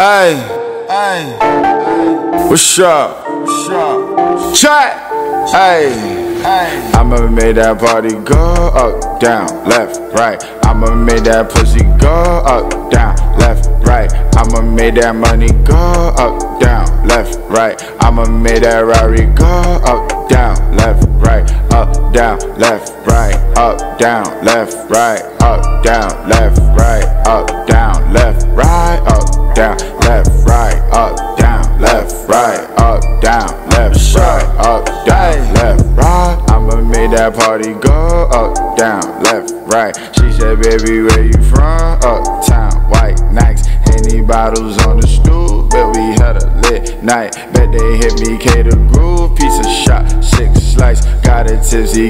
Hey, hey, what's up? Chat. Hey. I'ma make that party go up, down, left, right. I'ma make that pussy go up, down, left, right. I'ma make that money go up, down, left, right. I'ma make that Rari go up, down, left, right. Up, down, left, right. Up, down, left, right. Up, down, left, right. Up, down, left, right. Up, down, right. Up, down, left, right. Up, down, left, right. I'ma make that party go up, down, left, right. She said, baby, where you from? Uptown, white Nikes. Any bottles on the stool, bet we had a lit night. Bet they hit me, K the groove, piece of shot, six slice. Got it tipsy.